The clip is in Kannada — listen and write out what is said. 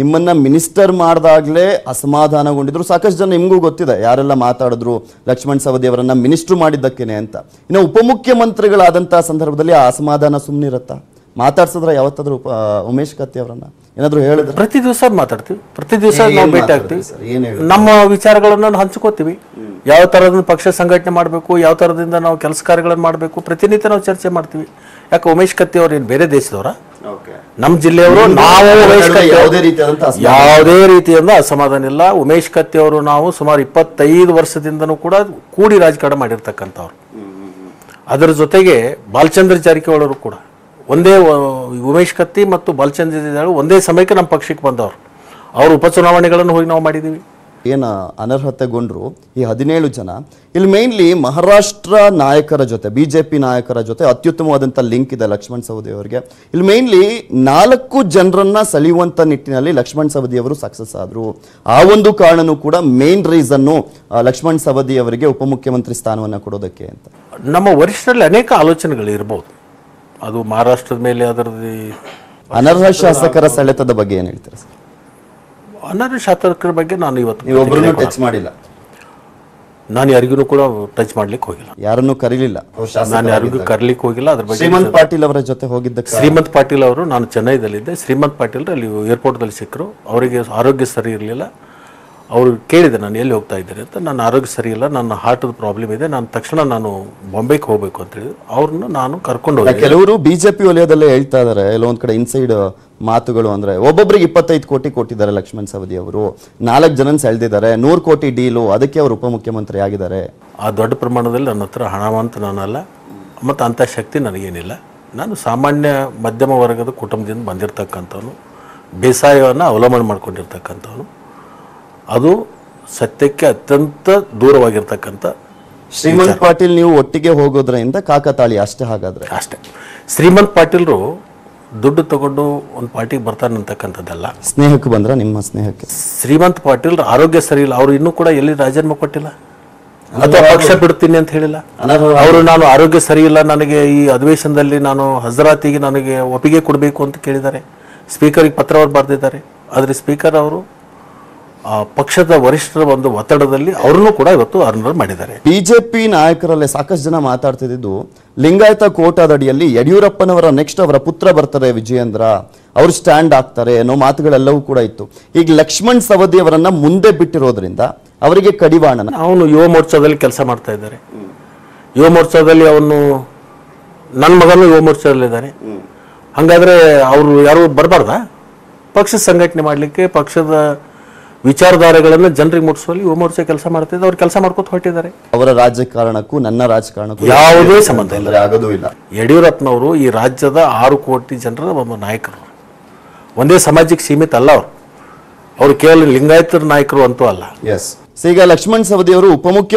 ನಿಮ್ಮನ್ನ ಮಿನಿಸ್ಟರ್ ಮಾಡಿದಾಗಲೇ ಅಸಮಾಧಾನಗೊಂಡಿದ್ರು. ಸಾಕಷ್ಟು ಜನ ನಿಮಗೂ ಗೊತ್ತಿದೆ ಯಾರೆಲ್ಲ ಮಾತಾಡಿದ್ರು ಲಕ್ಷ್ಮಣ್ ಸವದಿ ಅವರನ್ನ ಮಿನಿಸ್ಟರ್ ಮಾಡಿದ್ದಕ್ಕೇನೆ ಅಂತ. ಇನ್ನು ಉಪಮುಖ್ಯಮಂತ್ರಿಗಳಾದಂತಹ ಸಂದರ್ಭದಲ್ಲಿ ಆ ಅಸಮಾಧಾನ ಸುಮ್ಮನಿರತ್ತಾ ಮಾತಾಡ್ಸಿದ್ರ ಯಾವತ್ತಾದ್ರೂ ಉಪ ಉಮೇಶ್ ಕತ್ತಿ ಅವರನ್ನ? ಏನಾದರೂ ಹೇಳಿದ್ರೆ? ಪ್ರತಿ ದಿವಸ ಮಾತಾಡ್ತೀವಿ. ಪ್ರತಿ ದಿವಸ ನಾವು ಭೇಟಿ ಆಗ್ತೀವಿ? ನಮ್ಮ ವಿಚಾರಗಳನ್ನು ನಾವು ಹಂಚ್ಕೋತೀವಿ. ಯಾವ ಥರದ ಪಕ್ಷ ಸಂಘಟನೆ ಮಾಡಬೇಕು ಯಾವ ಥರದಿಂದ ನಾವು ಕೆಲಸ ಕಾರ್ಯಗಳನ್ನು ಮಾಡಬೇಕು ಪ್ರತಿನಿತ್ಯ ನಾವು ಚರ್ಚೆ ಮಾಡ್ತೀವಿ. ಯಾಕೆ ಉಮೇಶ್ ಕತ್ತಿ ಅವ್ರು ಏನು ಬೇರೆ ದೇಶದವರ? ನಮ್ಮ ಜಿಲ್ಲೆಯವರು ನಾವು ಯಾವುದೇ ಯಾವುದೇ ರೀತಿಯಿಂದ ಅಸಮಾಧಾನ ಇಲ್ಲ. ಉಮೇಶ್ ಕತ್ತಿ ಅವರು ನಾವು ಸುಮಾರು ಇಪ್ಪತ್ತೈದು ವರ್ಷದಿಂದನೂ ಕೂಡ ಕೂಡಿ ರಾಜಕಾರಣ ಮಾಡಿರ್ತಕ್ಕಂಥವ್ರು. ಅದರ ಜೊತೆಗೆ ಬಾಲಚಂದ್ರ ಜಾರಕಿಹೊಳಿ ಅವರು ಕೂಡ ಒಂದೇ ಉಮೇಶ್ ಕತ್ತಿ ಮತ್ತು ಬಾಲಚಂದ್ರ ಜಾರಕಿಹೊಳಿ ಒಂದೇ ಸಮಯಕ್ಕೆ ನಮ್ಮ ಪಕ್ಷಕ್ಕೆ ಬಂದವರು. ಅವರು ಉಪಚುನಾವಣೆಗಳನ್ನು ಹೋಗಿ ನಾವು ಮಾಡಿದ್ದೀವಿ. ಏನು ಅನರ್ಹತೆಗೊಂಡ್ರು ಈ ಹದಿನೇಳು ಜನ. ಇಲ್ಲಿ ಮೇನ್ಲಿ ಮಹಾರಾಷ್ಟ್ರ ನಾಯಕರ ಜೊತೆ ಬಿಜೆಪಿ ನಾಯಕರ ಜೊತೆ ಅತ್ಯುತ್ತಮವಾದಂಥ ಲಿಂಕ್ ಇದೆ ಲಕ್ಷ್ಮಣ್ ಸವದಿ ಅವರಿಗೆ. ಇಲ್ಲಿ ಮೇನ್ಲಿ ನಾಲ್ಕು ಜನರನ್ನ ಸೆಳೆಯುವಂಥ ನಿಟ್ಟಿನಲ್ಲಿ ಲಕ್ಷ್ಮಣ್ ಸವದಿ ಅವರು ಸಕ್ಸಸ್ ಆದ್ರು. ಆ ಒಂದು ಕಾರಣನೂ ಕೂಡ ಮೇನ್ ರೀಸನ್ನು ಲಕ್ಷ್ಮಣ್ ಸವದಿ ಅವರಿಗೆ ಉಪಮುಖ್ಯಮಂತ್ರಿ ಸ್ಥಾನವನ್ನ ಕೊಡೋದಕ್ಕೆ ಅಂತ. ನಮ್ಮ ವರಿಷ್ಠರಲ್ಲಿ ಅನೇಕ ಆಲೋಚನೆಗಳು ಇರ್ಬೋದು. ಅದು ಮಹಾರಾಷ್ಟ್ರದ ಮೇಲೆ ಅದರ ಅನರ್ಹ ಶಾಸಕರ ಸೆಳೆತದ ಬಗ್ಗೆ ಏನು ಹೇಳ್ತಾರೆ ಸರ್? ಅನರ್ಹ ಶಾಸಕರ ಬಗ್ಗೆ ನಾನು ಇವತ್ತು ಟಚ್ ಮಾಡಿಲ್ಲ. ನಾನು ಯಾರಿಗೂ ಕೂಡ ಟಚ್ ಮಾಡ್ಲಿಕ್ಕೆ ಹೋಗಿಲ್ಲ. ಯಾರನ್ನು ಕರೀಲಿಲ್ಲ. ನಾನು ಯಾರಿಗೂ ಕರ್ಲಿಕ್ಕೆ ಹೋಗಿಲ್ಲ ಅದ್ರ ಬಗ್ಗೆ ಶ್ರೀಮಂತ್ ಪಾಟೀಲ್ ಅವರ ಜೊತೆ ಹೋಗಿದ್ದ ಶ್ರೀಮಂತ್ ಪಾಟೀಲ್ ಅವರು ನಾನು ಚೆನ್ನೈದಲ್ಲಿದ್ದೆ. ಶ್ರೀಮಂತ್ ಪಾಟೀಲ್ ಅಲ್ಲಿ ಏರ್ಪೋರ್ಟ್ದಲ್ಲಿ ಸಿಕ್ಕರು. ಅವರಿಗೆ ಆರೋಗ್ಯ ಸರಿ ಇರಲಿಲ್ಲ. ಅವರು ಕೇಳಿದೆ ನಾನು ಎಲ್ಲಿ ಹೋಗ್ತಾ ಇದ್ದಾರೆ ಅಂತ. ನನ್ನ ಆರೋಗ್ಯ ಸರಿ ಇಲ್ಲ ನನ್ನ ಹಾರ್ಟದ ಪ್ರಾಬ್ಲಮ್ ಇದೆ. ನಾನು ತಕ್ಷಣ ನಾನು ಬಾಂಬೆಗೆ ಹೋಗಬೇಕು ಅಂತ ಹೇಳಿದ್ರು. ಅವ್ರನ್ನ ನಾನು ಕರ್ಕೊಂಡು ಹೋದೆ ಕೆಲವರು ಬಿಜೆಪಿ ವಲಯದಲ್ಲೇ ಹೇಳ್ತಾ ಇದಾರೆ ಎಲ್ಲೊಂದ್ ಕಡೆ ಇನ್ಸೈಡ್ ಮಾತುಗಳು ಅಂದ್ರೆ ಒಬ್ಬೊಬ್ರಿಗೆ ಇಪ್ಪತ್ತೈದು ಕೋಟಿ ಕೊಟ್ಟಿದ್ದಾರೆ ಲಕ್ಷ್ಮಣ್ ಸವದಿ ಅವರು. ನಾಲ್ಕು ಜನ ಸೆಳೆದಿದ್ದಾರೆ ನೂರು ಕೋಟಿ ಡೀಲು ಅದಕ್ಕೆ ಅವರು ಉಪಮುಖ್ಯಮಂತ್ರಿ ಆಗಿದ್ದಾರೆ. ಆ ದೊಡ್ಡ ಪ್ರಮಾಣದಲ್ಲಿ ನನ್ನ ಹತ್ರ ಹಣವಂತ ನಾನಲ್ಲ ಮತ್ತು ಅಂಥ ಶಕ್ತಿ ನನಗೇನಿಲ್ಲ. ನಾನು ಸಾಮಾನ್ಯ ಮಧ್ಯಮ ವರ್ಗದ ಕುಟುಂಬದಿಂದ ಬಂದಿರತಕ್ಕಂಥವನು ಬೇಸಾಯವನ್ನು ಅವಲಂಬನೆ ಮಾಡ್ಕೊಂಡಿರ್ತಕ್ಕಂಥವನು. ಅದು ಸತ್ಯಕ್ಕೆ ಅತ್ಯಂತ ದೂರವಾಗಿರ್ತಕ್ಕಂಥ ಶ್ರೀಮಂತ್ ಪಾಟೀಲ್ ನೀವು ಒಟ್ಟಿಗೆ ಹೋಗೋದ್ರಿಂದ ಕಾಕತಾಳಿ ಅಷ್ಟೇ ಹಾಗಾದರೆ. ಅಷ್ಟೇ. ಶ್ರೀಮಂತ್ ಪಾಟೀಲ್ರು ದುಡ್ಡು ತಗೊಂಡು ಒಂದು ಪಾರ್ಟಿಗೆ ಬರ್ತಾನೆ ಅಂತಕ್ಕಂಥದ್ದಲ್ಲ. ಸ್ನೇಹಕ್ಕೆ ಬಂದ್ರ ನಿಮ್ಮ ಸ್ನೇಹಕ್ಕೆ. ಶ್ರೀಮಂತ್ ಪಾಟೀಲ್ ಆರೋಗ್ಯ ಸರಿ ಇಲ್ಲ ಅವರು ಇನ್ನೂ ಕೂಡ ಎಲ್ಲಿ ರಾಜೀನಾಮೆ ಕೊಟ್ಟಿಲ್ಲ? ಅಥವಾ ಪಕ್ಷ ಬಿಡ್ತೀನಿ ಅಂತ ಹೇಳಿಲ್ಲ? ಅವರು ನಾನು ಆರೋಗ್ಯ ಸರಿ ಇಲ್ಲ ನನಗೆ ಈ ಅಧಿವೇಶನದಲ್ಲಿ ನಾನು ಹಜರಾತಿಗೆ ನನಗೆ ಒಪ್ಪಿಗೆ ಕೊಡಬೇಕು ಅಂತ ಕೇಳಿದ್ದಾರೆ. ಸ್ಪೀಕರ್ಗೆ ಪತ್ರವನ್ನು ಬರೆದಿದ್ದಾರೆ. ಆದರೆ ಸ್ಪೀಕರ್ ಅವರು ಆ ಪಕ್ಷದ ವರಿಷ್ಠರ ಒಂದು ಒತ್ತಡದಲ್ಲಿ ಅವರನ್ನು ಕೂಡ ಇವತ್ತು ಅರ್ನರ್ ಮಾಡಿದ್ದಾರೆ. ಬಿಜೆಪಿ ನಾಯಕರಲ್ಲೇ ಸಾಕಷ್ಟು ಜನ ಮಾತಾಡ್ತಿದ್ದು ಲಿಂಗಾಯತ ಕೋಟಾದಡಿಯಲ್ಲಿ ಯಡಿಯೂರಪ್ಪನವರ ನೆಕ್ಸ್ಟ್ ಅವರ ಪುತ್ರ ಬರ್ತಾರೆ ವಿಜಯೇಂದ್ರ. ಅವರು ಸ್ಟ್ಯಾಂಡ್ ಆಗ್ತಾರೆ ಅನ್ನೋ ಮಾತುಗಳೆಲ್ಲವೂ ಕೂಡ ಇತ್ತು. ಈಗ ಲಕ್ಷ್ಮಣ್ ಸವದಿ ಅವರನ್ನ ಮುಂದೆ ಬಿಟ್ಟಿರೋದ್ರಿಂದ ಅವರಿಗೆ ಕಡಿವಾಣನ. ಅವನು ಯುವ ಮೋರ್ಚಾದಲ್ಲಿ ಕೆಲಸ ಮಾಡ್ತಾ ಇದ್ದಾರೆ. ಯುವ ಮೋರ್ಚಾದಲ್ಲಿ ಅವನು ನನ್ನ ಮಗನು ಯುವ ಮೋರ್ಚಾದಲ್ಲಿದ್ದಾನೆ. ಹಂಗಾದ್ರೆ ಅವರು ಯಾರು ಬರಬಾರ್ದ? ಪಕ್ಷ ಸಂಘಟನೆ ಮಾಡಲಿಕ್ಕೆ, ಪಕ್ಷದ ವಿಚಾರಧಾರೆಗಳನ್ನು ಜನರಿಗೆ ಮುಟ್ಟಿಸುವಲ್ಲಿ ಯುವ ಮೋರ್ಚಾ ಕೆಲಸ ಮಾಡ್ತಿದ್ದೆ ಅವ್ರು ಕೆಲಸ ಮಾಡ್ಕೊತ ಹೊರಟಿದ್ದಾರೆ. ಅವರ ರಾಜಕಾರಣಕ್ಕೂ ನನ್ನ ರಾಜಕಾರಣಕ್ಕೂ ಯಾವುದೇ ಸಂಬಂಧ ಇಲ್ಲ. ಆಗೋದೂ ಇಲ್ಲ. ಯಡಿಯೂರಪ್ಪನವರು ಈ ರಾಜ್ಯದ ಆರು ಕೋಟಿ ಜನರ ಒಬ್ಬ ನಾಯಕರು. ಒಂದೇ ಸಮಾಜಕ್ಕೆ ಸೀಮಿತ ಅಲ್ಲ ಅವರು. ಅವರು ಕೇವಲ ಲಿಂಗಾಯತರ ನಾಯಕರು ಅಂತೂ ಅಲ್ಲ. ಎಸ್ ಈಗ ಲಕ್ಷ್ಮಣ್ ಸವದಿ ಅವರು ಉಪಮುಖ್ಯ